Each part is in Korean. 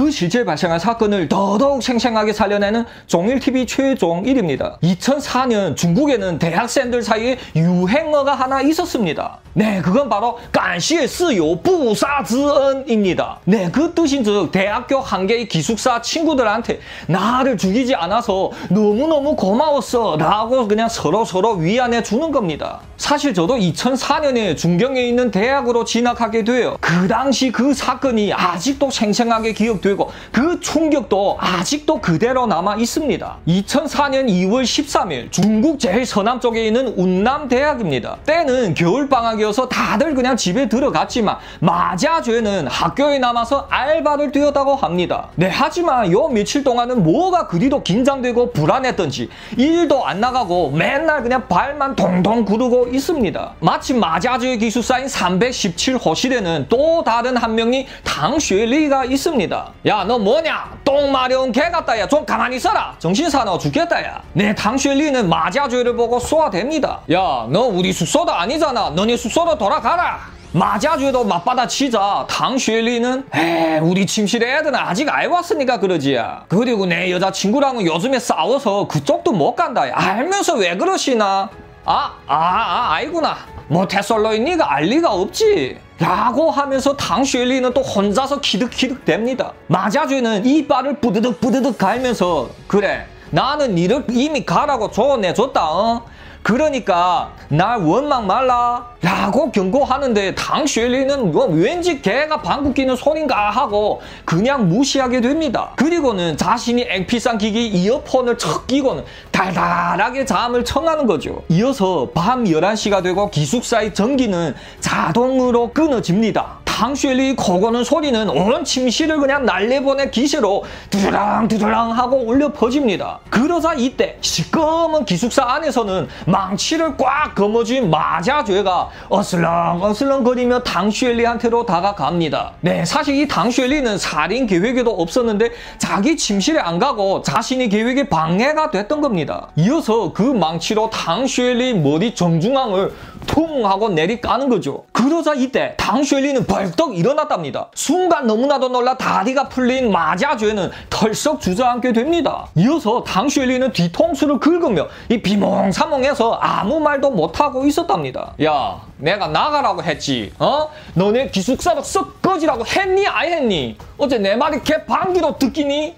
그 실제 발생한 사건을 더더욱 생생하게 살려내는 종일TV 최종일입니다. 2004년 중국에는 대학생들 사이에 유행어가 하나 있었습니다. 네, 그건 바로 간시의 쓰요 부사즈언입니다. 네, 그 뜻인즉 대학교 한 개의 기숙사 친구들한테 나를 죽이지 않아서 너무너무 고마웠어 라고 그냥 서로 서로 위안해 주는 겁니다. 사실 저도 2004년에 중경에 있는 대학으로 진학하게 돼요. 그 당시 그 사건이 아직도 생생하게 기억 되고 그 충격도 아직도 그대로 남아 있습니다. 2004년 2월 13일 중국 제일 서남 쪽에 있는 운남 대학입니다. 때는 겨울방학이어서 다들 그냥 집에 들어갔지만 마자죄는 학교에 남아서 알바를 뛰었다고 합니다. 네, 하지만 요 며칠 동안은 뭐가 그리도 긴장되고 불안했던지 일도 안 나가고 맨날 그냥 발만 동동 구르고 있습니다. 마침 마자주의 기숙사인 317호실에는 또 다른 한 명이 당쉐리가 있습니다. 야 너 뭐냐? 똥 마려운 개 같다 야좀 가만히 있어라. 정신 사나워 죽겠다 야. 내 당쉐리는 마자주를 보고 쏘아댑니다. 야 너 우리 숙소도 아니잖아. 너네 숙소로 돌아가라. 마자주도 맞받아 치자 당쉐리는 에 우리 침실에 애들은 아직 알고 왔으니까 그러지야 그리고 내 여자친구랑은 요즘에 싸워서 그쪽도 못 간다 알면서 왜 그러시나 아, 아, 아, 아이구나. 모태솔로인 니가 알 리가 없지. 라고 하면서 당쉐리는 또 혼자서 키득키득 됩니다. 마자주는 이빨을 부드득 부드득 갈면서 그래 나는 니를 이미 가라고 조언해줬다. 어? 그러니까 날 원망 말라 라고 경고하는데 당쉐리는 뭐 왠지 개가 방귀 끼는 소린가 하고 그냥 무시하게 됩니다. 그리고는 자신이 앵피상 기기 이어폰을 척 끼고는 달달하게 잠을 청하는 거죠. 이어서 밤 11시가 되고 기숙사의 전기는 자동으로 끊어집니다. 당쉐리 코고는 소리는 온 침실을 그냥 날려보내 기세로 두드랑 두드랑 하고 울려 퍼집니다. 그러자 이때 시꺼먼 기숙사 안에서는 망치를 꽉 거머쥔 마자죄가 어슬렁 어슬렁 거리며 당쉐리한테로 다가갑니다. 네, 사실 이 당쉐리는 살인 계획에도 없었는데 자기 침실에 안 가고 자신의 계획에 방해가 됐던 겁니다. 이어서 그 망치로 당쉐리 머리 정중앙을 퉁 하고 내리 까는 거죠. 그러자 이때 당쉐리는 벌떡 일어났답니다. 순간 너무나도 놀라 다리가 풀린 마자죄는 털썩 주저앉게 됩니다. 이어서 당쉐리는 뒤통수를 긁으며 이 비몽사몽해서 아무 말도 못하고 있었답니다. 야 내가 나가라고 했지 어? 너네 기숙사로 썩 꺼지라고 했니 안 했니? 어제 내 말이 개 방귀로 듣기니?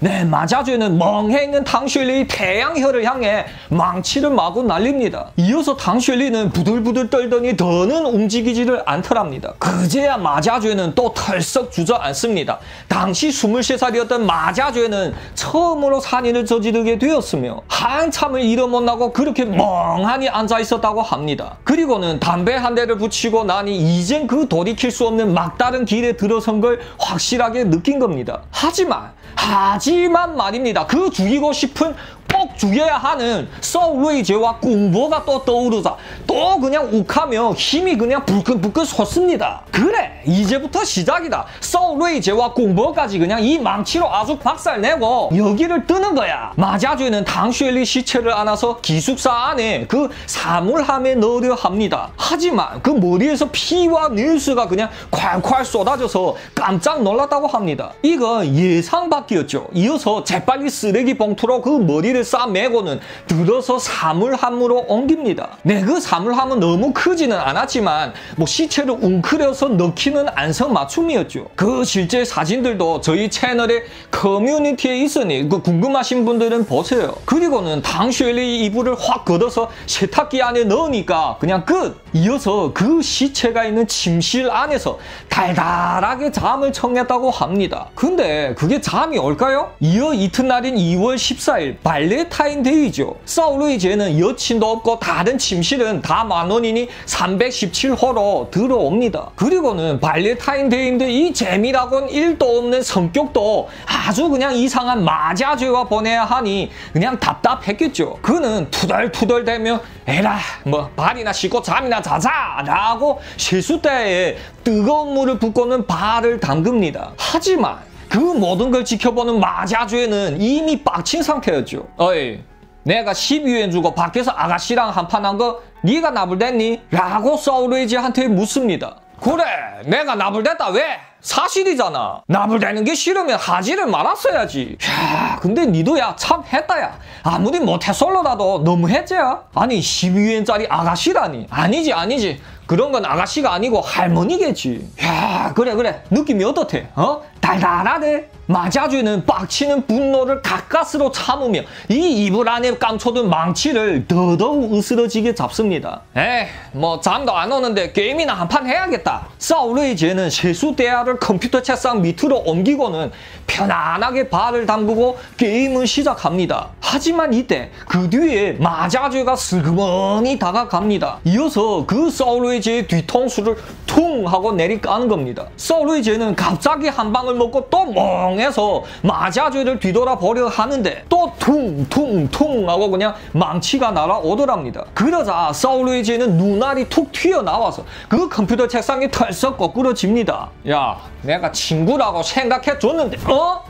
네, 마자주는 멍해 있는 당슐리 태양혈을 향해 망치를 마구 날립니다. 이어서 당슐리는 부들부들 떨더니 더는 움직이지를 않더랍니다. 그제야 마자주는 또 털썩 주저앉습니다. 당시 23살이었던 마자주는 처음으로 산인을 저지르게 되었으며 한참을 일어 못 나고 그렇게 멍하니 앉아 있었다고 합니다. 그리고는 담배 한 대를 붙이고 나니 이젠 그 돌이킬 수 없는 막다른 길에 들어선 걸 확실하게 느낀 겁니다. 하지만 하지만 말입니다. 그 죽이고 싶은 꼭 죽여야 하는 서울의제와 공보가 또 떠오르자 또 그냥 욱하며 힘이 그냥 불끈불끈 솟습니다. 그래 이제부터 시작이다. 서울의제와 공보까지 그냥 이 망치로 아주 박살내고 여기를 뜨는 거야. 마자주는 당쉐리 시체를 안아서 기숙사 안에 그 사물함에 넣으려 합니다. 하지만 그 머리에서 피와 뉴스가 그냥 콸콸 쏟아져서 깜짝 놀랐다고 합니다. 이건 예상 밖이었죠. 이어서 재빨리 쓰레기 봉투로 그 머리를 싸매고는 들어서 사물함으로 옮깁니다. 네, 그 사물함은 너무 크지는 않았지만 뭐 시체를 웅크려서 넣기는 안성맞춤이었죠. 그 실제 사진들도 저희 채널의 커뮤니티에 있으니 그 궁금하신 분들은 보세요. 그리고는 당쉐리 이불을 확 걷어서 세탁기 안에 넣으니까 그냥 끝! 이어서 그 시체가 있는 침실 안에서 달달하게 잠을 청했다고 합니다. 근데 그게 잠이 올까요? 이어 이튿날인 2월 14일 발렌타인 데이죠. 사우르이제는 여친도 없고 다른 침실은 다 만원이니 317호로 들어옵니다. 그리고는 발렌타인 데이인데 이 재미라곤 일도 없는 성격도 아주 그냥 이상한 마자죄와 보내야 하니 그냥 답답했겠죠. 그는 투덜투덜 대며 에라 뭐 발이나 씻고 잠이나 자자 라고 실수 때에 뜨거운 물을 붓고는 발을 담급니다. 하지만 그 모든 걸 지켜보는 마자주에는 이미 빡친 상태였죠. 어이 내가 12엔 주고 밖에서 아가씨랑 한판 한 거 네가 나불댔니? 라고 서울웨이지한테 묻습니다. 그래 내가 나불댔다 왜? 사실이잖아. 나불대는 게 싫으면 하지를 말았어야지. 야, 근데 니도 야 참 했다야. 아무리 못해솔로라도 너무 했지야. 아니 12위엔짜리 아가씨라니. 아니지 아니지. 그런 건 아가씨가 아니고 할머니겠지. 야 그래 그래 느낌이 어떻대? 어? 달달하네. 마자주는 빡치는 분노를 가까스로 참으며 이 이불 안에 감춰둔 망치를 더더욱 으스러지게 잡습니다. 에이 뭐 잠도 안 오는데 게임이나 한판 해야겠다. 사우르이제는 세수 대야를 컴퓨터 책상 밑으로 옮기고는 편안하게 발을 담그고 게임을 시작합니다. 하지만 이때 그 뒤에 마자주가 슬그머니 다가갑니다. 이어서 그 사우르이제의 뒤통수를 퉁 하고 내리까는 겁니다. 사우르이제는 갑자기 한 방을 먹고 또 멍 해서 마자주를 뒤돌아보려 하는데 또 퉁퉁퉁 하고 그냥 망치가 날아오더랍니다. 그러자 사우루이지는 눈알이 툭 튀어나와서 그 컴퓨터 책상이 털썩 거꾸러집니다. 야 내가 친구라고 생각해줬는데 어?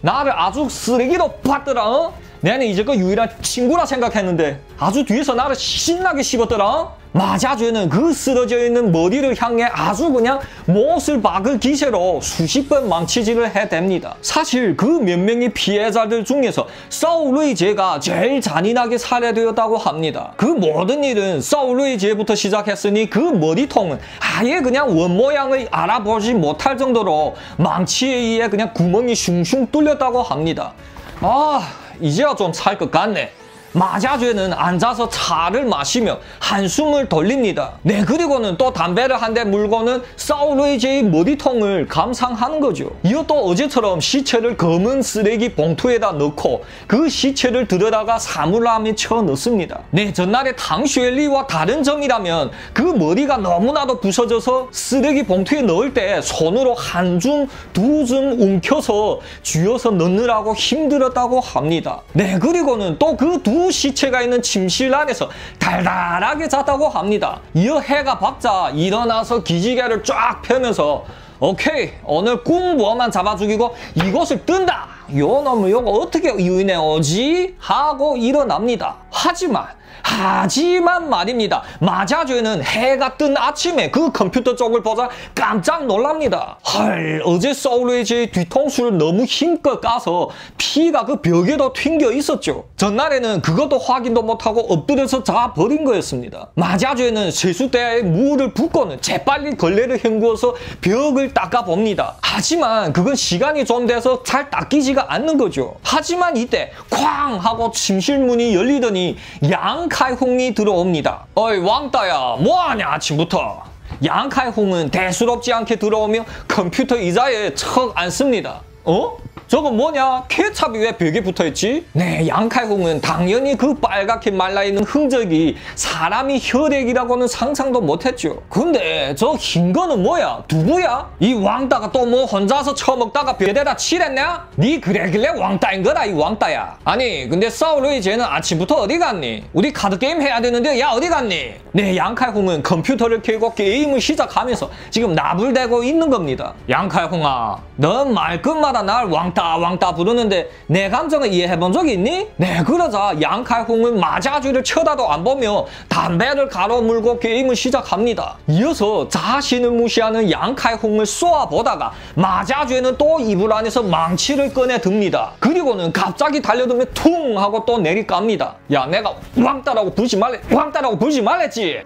나를 아주 쓰레기로 봤더라 어? 내는 이제껏 유일한 친구라 생각했는데 아주 뒤에서 나를 신나게 씹었더라 마자주는 그 쓰러져 있는 머리를 향해 아주 그냥 못을 박을 기세로 수십 번 망치질을 해댑니다. 사실 그 몇 명의 피해자들 중에서 사울루이제가 제일 잔인하게 살해되었다고 합니다. 그 모든 일은 사울루이제부터 시작했으니 그 머리통은 아예 그냥 원모양을 알아보지 못할 정도로 망치에 의해 그냥 구멍이 슝슝 뚫렸다고 합니다. 아 이제야 좀 살 것 같네. 마자죄는 앉아서 차를 마시며 한숨을 돌립니다. 네, 그리고는 또 담배를 한 대 물고는 사우루이제의 머리통을 감상하는 거죠. 이것도 어제처럼 시체를 검은 쓰레기 봉투에다 넣고 그 시체를 들여다가 사물함에 쳐 넣습니다. 네, 전날에 당슈엘리와 다른 점이라면 그 머리가 너무나도 부서져서 쓰레기 봉투에 넣을 때 손으로 한 줌, 두 줌 움켜서 쥐어서 넣느라고 힘들었다고 합니다. 네, 그리고는 또 그 두 시체가 있는 침실 안에서 달달하게 잤다고 합니다. 이어 해가 밝자 일어나서 기지개를 쫙 펴면서 오케이 오늘 꿍부어만 잡아 죽이고 이곳을 뜬다 요 놈을 요거 어떻게 유인해 오지? 하고 일어납니다. 하지만 하지만 말입니다. 마자죄는 해가 뜬 아침에 그 컴퓨터 쪽을 보자 깜짝 놀랍니다. 헐, 어제 사우르이제의 뒤통수를 너무 힘껏 까서 피가 그 벽에도 튕겨 있었죠. 전날에는 그것도 확인도 못하고 엎드려서 자버린 거였습니다. 마자죄는 세수대에 물을 붓고는 재빨리 걸레를 헹구어서 벽을 닦아봅니다. 하지만 그건 시간이 좀 돼서 잘 닦이지가 않는 거죠. 하지만 이때 쾅 하고 침실 문이 열리더니 양 양칼홍이 들어옵니다. 어이 왕따야 뭐하냐 아침부터. 양칼홍은 대수롭지 않게 들어오며 컴퓨터 의자에 척 앉습니다. 어? 저건 뭐냐? 케찹이 왜 벽에 붙어있지? 네, 양칼홍은 당연히 그 빨갛게 말라있는 흔적이 사람이 혈액이라고는 상상도 못했죠. 근데 저 흰 거는 뭐야? 두부야? 이 왕따가 또 뭐 혼자서 처먹다가 벽에다 칠했냐? 니 그래길래 왕따인 거다 이 왕따야. 아니 근데 사울루이 쟤는 아침부터 어디 갔니? 우리 카드게임 해야 되는데 야 어디 갔니? 네, 양칼홍은 컴퓨터를 켜고 게임을 시작하면서 지금 나불대고 있는 겁니다. 양칼홍아, 넌 말끝 마다 날 왕따 왕따 부르는데 내 감정을 이해해 본 적이 있니? 네 그러자 양칼홍은 마자주를 쳐다도 안 보며 담배를 가로물고 게임을 시작합니다. 이어서 자신을 무시하는 양칼홍을 쏘아보다가 마자주는 또 이불 안에서 망치를 꺼내 듭니다. 그리고는 갑자기 달려들며 퉁 하고 또 내리깝니다. 야 내가 왕따라고 부르지 말래 왕따라고 부르지 말랬지.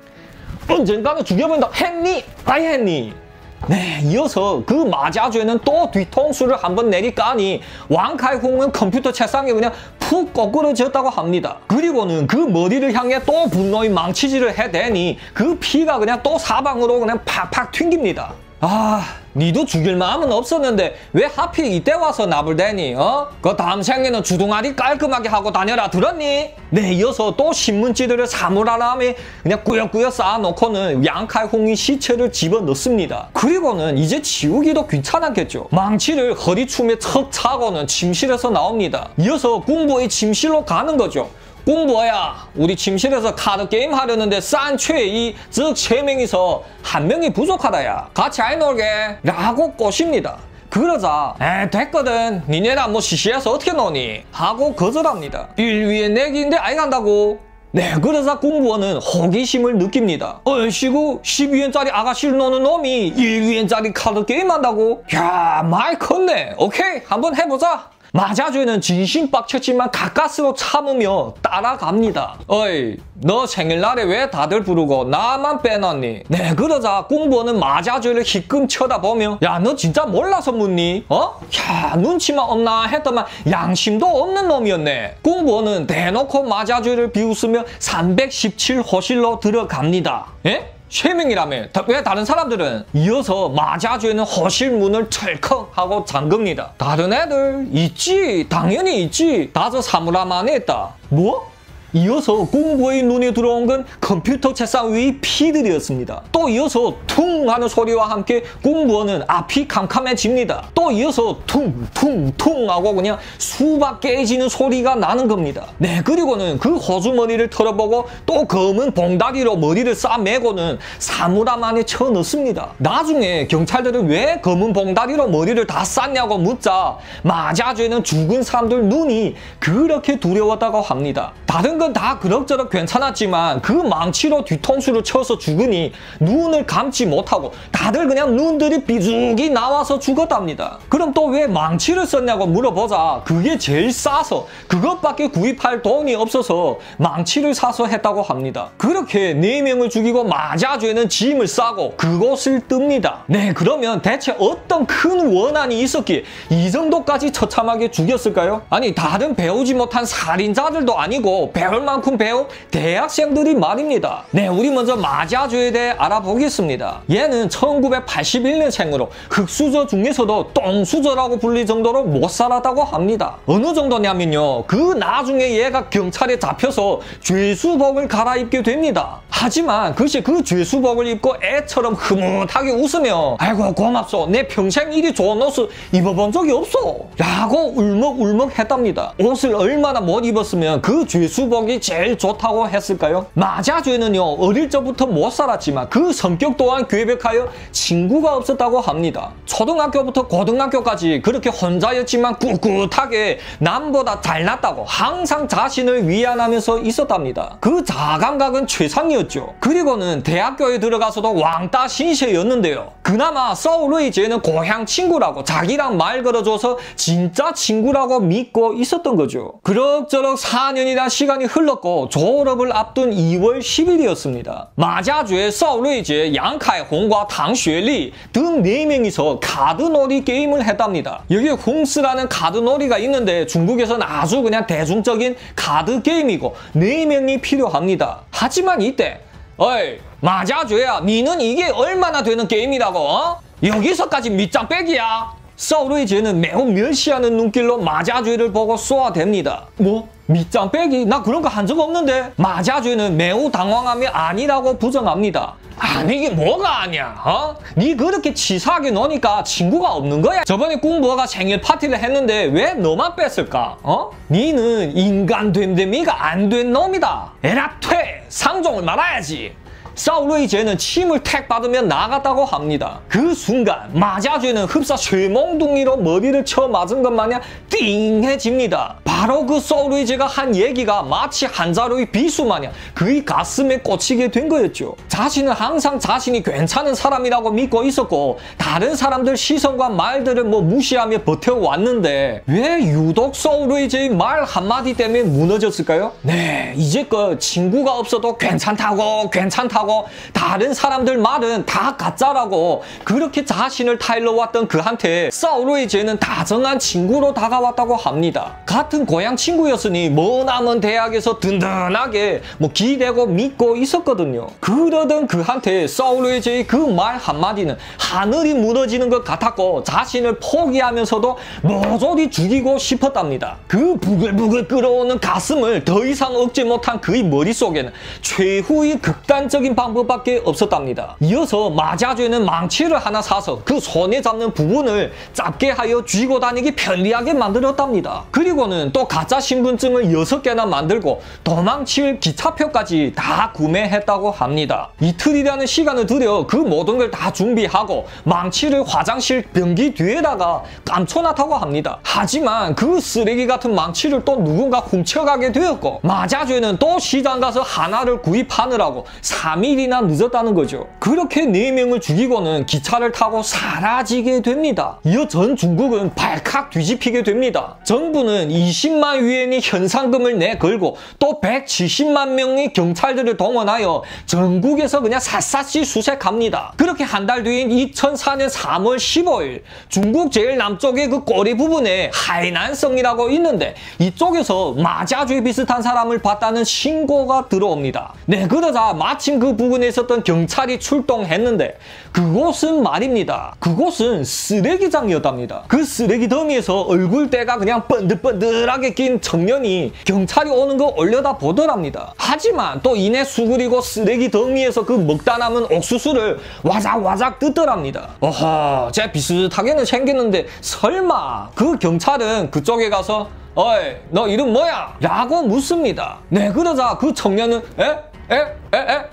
언젠가는 죽여본다 했니? 아이 했니? 네, 이어서 그 마자주에는 또 뒤통수를 한번 내리까니 왕칼홍은 컴퓨터 책상에 그냥 푹 거꾸러졌다고 합니다. 그리고는 그 머리를 향해 또 분노의 망치질을 해대니 그 피가 그냥 또 사방으로 그냥 팍팍 튕깁니다. 아, 니도 죽일 마음은 없었는데 왜 하필 이때 와서 나불대니? 어? 그 다음 생에는 주둥아리 깔끔하게 하고 다녀라 들었니? 네, 이어서 또 신문지들을 사물하람에 그냥 꾸역꾸역 쌓아놓고는 양칼 홍이 시체를 집어넣습니다. 그리고는 이제 지우기도 귀찮았겠죠. 망치를 허리춤에 척 차고는 침실에서 나옵니다. 이어서 공부의 침실로 가는 거죠. 공부야 우리 침실에서 카드 게임 하려는데 싼 최이 즉 세 명이서 한 명이 부족하다야 같이 아이 놀게 라고 꼬십니다 그러자 에 됐거든 니네랑 뭐 시시해서 어떻게 노니 하고 거절합니다 일 위에 내기인데 아이 간다고 네, 그러자 공무원은 호기심을 느낍니다. 얼씨구 12元짜리 아가씨를 노는 놈이 1위엔짜리 카드 게임 한다고? 야, 많이 컸네. 오케이, 한번 해보자. 맞아주는 진심 빡쳤지만 가까스로 참으며 따라갑니다. 어이, 너 생일날에 왜 다들 부르고 나만 빼놨니? 네, 그러자 공부원은 맞아주를 희끔 쳐다보며 야, 너 진짜 몰라서 묻니? 어? 야, 눈치만 없나 했더만 양심도 없는 놈이었네. 공부원은 대놓고 맞아주를 비웃으며 317 호실로 들어갑니다. 예? 세 명이라며 다- 왜 다른 사람들은 이어서 마자주에는 허실 문을 철컥 하고 잠급니다. 다른 애들 있지 당연히 있지 다저 사무라만 했다. 뭐? 이어서 공부의 눈에 들어온 건 컴퓨터 책상 위 피들이었습니다. 또 이어서 퉁 하는 소리와 함께 공부원은 앞이 캄캄해집니다. 또 이어서 퉁퉁퉁 하고 그냥 수박 깨지는 소리가 나는 겁니다. 네 그리고는 그 호주머니를 털어보고 또 검은 봉다리로 머리를 싸매고는 사물함 안에 쳐넣습니다. 나중에 경찰들은 왜 검은 봉다리로 머리를 다 쌌냐고 묻자 마자죄는 죽은 사람들 눈이 그렇게 두려웠다고 합니다. 다른 건 다 그럭저럭 괜찮았지만 그 망치로 뒤통수를 쳐서 죽으니 눈을 감지 못하고 다들 그냥 눈들이 삐죽이 나와서 죽었답니다. 그럼 또 왜 망치를 썼냐고 물어보자 그게 제일 싸서 그것밖에 구입할 돈이 없어서 망치를 사서 했다고 합니다. 그렇게 네 명을 죽이고 마자죄는 짐을 싸고 그곳을 뜹니다. 네 그러면 대체 어떤 큰 원한이 있었기에 이 정도까지 처참하게 죽였을까요? 아니 다른 배우지 못한 살인자들도 아니고 배울 만큼 배운 대학생들이 말입니다. 네 우리 먼저 마자죄에 대해 알아보겠습니다. 얘는 1981년생으로 흑수저 중에서도 똥수저라고 불릴 정도로 못 살았다고 합니다. 어느 정도냐면요. 그 나중에 얘가 경찰에 잡혀서 죄수복을 갈아입게 됩니다. 하지만 글쎄 그 죄수복을 입고 애처럼 흐뭇하게 웃으며 아이고 고맙소 내 평생 이리 좋은 옷을 입어본 적이 없어 라고 울먹울먹 했답니다. 옷을 얼마나 못 입었으면 그 죄수복 이 제일 좋다고 했을까요? 마자죄는요 어릴 적부터 못 살았지만 그 성격 또한 괴백하여 친구가 없었다고 합니다. 초등학교부터 고등학교까지 그렇게 혼자였지만 꿋꿋하게 남보다 잘났다고 항상 자신을 위안하면서 있었답니다. 그 자감각은 최상이었죠. 그리고는 대학교에 들어가서도 왕따 신세였는데요. 그나마 서울의제는 고향 친구라고 자기랑 말 걸어줘서 진짜 친구라고 믿고 있었던 거죠. 그럭저럭 4년이나 시간이 흘렀고 졸업을 앞둔 2월 10일이었습니다. 마자주의 서울의제 양카이홍과 당雪리 등 4명이서 카드놀이 게임을 했답니다. 여기에 홍스라는 카드놀이가 있는데 중국에서는 아주 그냥 대중적인 카드 게임이고 4명이 필요합니다. 하지만 이때 어이 마자주야 니는 이게 얼마나 되는 게임이라고 어? 여기서까지 밑장 빼기야 서울의제는 매우 멸시하는 눈길로 마자주를 보고 쏘아댑니다. 뭐? 밑장 빼기? 나 그런 거 한 적 없는데. 마자주는 매우 당황하며 아니라고 부정합니다. 아니 이게 뭐가 아니야? 어? 니 그렇게 치사하게 노니까 친구가 없는 거야. 저번에 꿍부어가 생일 파티를 했는데 왜 너만 뺐을까? 어? 니는 인간 됨됨이가 안 된 놈이다. 에라 퇴! 상종을 말아야지. 사우르이제는 침을 택 뱉으며 나갔다고 합니다. 그 순간 마자죄는 흡사 쇠몽둥이로 머리를 쳐 맞은 것 마냥 띵해집니다. 바로 그 사우르이제가 한 얘기가 마치 한 자루의 비수 마냥 그의 가슴에 꽂히게 된 거였죠. 자신은 항상 자신이 괜찮은 사람이라고 믿고 있었고 다른 사람들 시선과 말들을 뭐 무시하며 버텨왔는데 왜 유독 사우르이제의 말 한마디 때문에 무너졌을까요? 네, 이제껏 친구가 없어도 괜찮다고 괜찮다고 하고 다른 사람들 말은 다 가짜라고 그렇게 자신을 타일러왔던 그한테 사우로이제는 다정한 친구로 다가왔다고 합니다. 같은 고향 친구였으니 머나먼 대학에서 든든하게 뭐 기대고 믿고 있었거든요. 그러던 그한테 사우로이제의 그 말 한마디는 하늘이 무너지는 것 같았고 자신을 포기하면서도 모조리 죽이고 싶었답니다. 그 부글부글 끓어오는 가슴을 더 이상 억제 못한 그의 머릿속에는 최후의 극단적인 방법밖에 없었답니다. 이어서 마자죄는 망치를 하나 사서 그 손에 잡는 부분을 짧게 하여 쥐고 다니기 편리하게 만들 만들었답니다. 그리고는 또 가짜 신분증을 6개나 만들고 도망칠 기차표까지 다 구매했다고 합니다. 이틀이라는 시간을 들여 그 모든 걸 다 준비하고 망치를 화장실 변기 뒤에다가 감춰놨다고 합니다. 하지만 그 쓰레기 같은 망치를 또 누군가 훔쳐가게 되었고 마자죄는 또 시장 가서 하나를 구입하느라고 3일 이나 늦었다는 거죠. 그렇게 4명을 죽이고는 기차를 타고 사라지게 됩니다. 이어 전 중국은 발칵 뒤집히게 됩니다. 정부는 20만 위엔이 현상금을 내걸고 또 170만 명의 경찰들을 동원하여 전국에서 그냥 샅샅이 수색합니다. 그렇게 한 달 뒤인 2004년 3월 15일 중국 제일 남쪽의 그 꼬리 부분에 하이난성이라고 있는데 이쪽에서 마자죄 비슷한 사람을 봤다는 신고가 들어옵니다. 네 그러자 마침 그 부근에 있었던 경찰이 출동했는데 그곳은 말입니다. 그곳은 쓰레기장이었답니다. 그 쓰레기 더미에서 얼굴대가 그냥 번들번들하게 낀 청년이 경찰이 오는 거 올려다 보더랍니다. 하지만 또 이내 수그리고 쓰레기 더미에서 그 먹다 남은 옥수수를 와작와작 뜯더랍니다. 어허, 제 비슷하게는 생겼는데 설마 그 경찰은 그쪽에 가서 어이, 너 이름 뭐야? 라고 묻습니다. 네, 그러자 그 청년은 에? 에? 에? 에?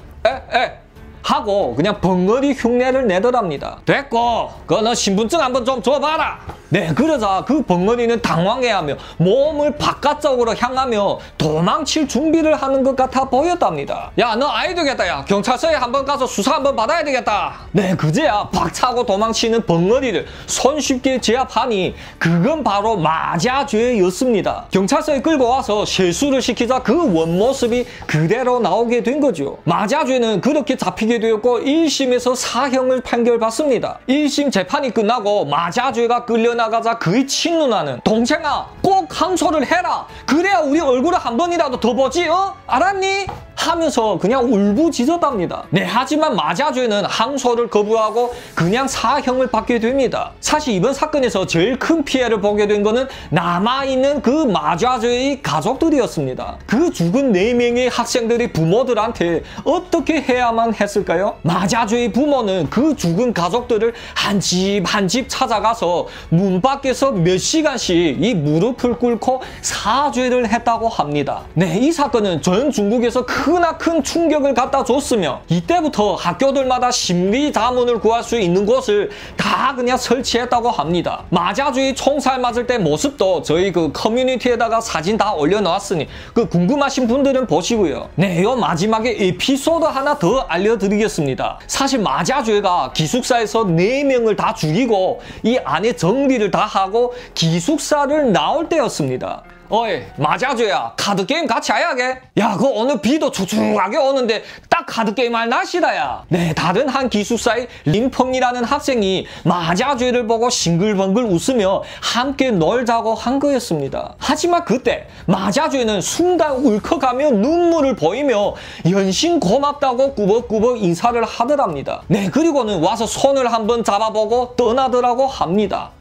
에? 에? 하고 그냥 벙어리 흉내를 내더랍니다. 됐고, 그너 신분증 한번 좀 줘봐라. 네, 그러자 그 벙어리는 당황해하며 몸을 바깥쪽으로 향하며 도망칠 준비를 하는 것 같아 보였답니다. 야, 너 아이 되겠다, 야. 경찰서에 한번 가서 수사 한번 받아야 되겠다. 네, 그제야 박차고 도망치는 벙어리를 손쉽게 제압하니 그건 바로 마자죄였습니다. 경찰서에 끌고 와서 실수를 시키자 그 원모습이 그대로 나오게 된 거죠. 마자죄는 그렇게 잡히 게 되었고 1심에서 사형을 판결받습니다. 1심 재판이 끝나고 마자죄가 끌려나 나가자 그의 친누나는 동생아 꼭 항소를 해라 그래야 우리 얼굴을 한 번이라도 더 보지 어? 알았니? 하면서 그냥 울부짖었답니다. 네, 하지만 마자죄는 항소를 거부하고 그냥 사형을 받게 됩니다. 사실 이번 사건에서 제일 큰 피해를 보게 된 거는 남아있는 그 마자죄의 가족들이었습니다. 그 죽은 4명의 학생들이 부모들한테 어떻게 해야만 했을 까요? 마자죄의 부모는 그 죽은 가족들을 한 집 한 집 찾아가서 문 밖에서 몇 시간씩 이 무릎을 꿇고 사죄를 했다고 합니다. 네, 이 사건은 전 중국에서 크나큰 충격을 갖다 줬으며 이때부터 학교들마다 심리 자문을 구할 수 있는 곳을 다 그냥 설치했다고 합니다. 마자주의 총살 맞을 때 모습도 저희 그 커뮤니티에다가 사진 다 올려놓았으니 그 궁금하신 분들은 보시고요. 네, 요 마지막에 에피소드 하나 더 알려드리 겠습니다. 사실 마자주가 기숙사에서 4명을 다 죽이고 이 안에 정리를 다 하고 기숙사를 나올 때였습니다. 어이 마자주야. 카드게임 같이 해야게. 야그 오늘 비도 축축하게 오는데 딱 카드게임 할 날씨다 야 네 다른 한 기숙사의 림펑이라는 학생이 마자주를 보고 싱글벙글 웃으며 함께 놀자고 한 거였습니다. 하지만 그때 마자주는 순간 울컥하며 눈물을 보이며 연신 고맙다고 꾸벅꾸벅 인사를 하더랍니다. 네 그리고는 와서 손을 한번 잡아보고 떠나더라고 합니다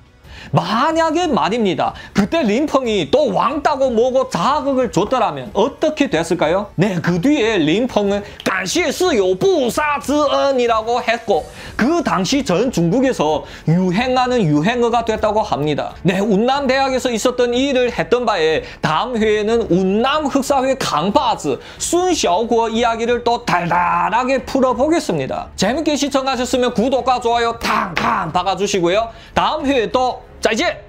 만약에 말입니다. 그때 림펑이 또 왕따고 뭐고 자극을 줬더라면 어떻게 됐을까요? 네, 그 뒤에 림펑은 간시스요 부사즈언이라고 했고 그 당시 전 중국에서 유행하는 유행어가 됐다고 합니다. 네, 운남대학에서 있었던 일을 했던 바에 다음 회에는 운남 흑사회 강바즈 순샤오구어 이야기를 또 달달하게 풀어보겠습니다. 재밌게 시청하셨으면 구독과 좋아요 탕탕 박아주시고요. 다음 회에 또再见。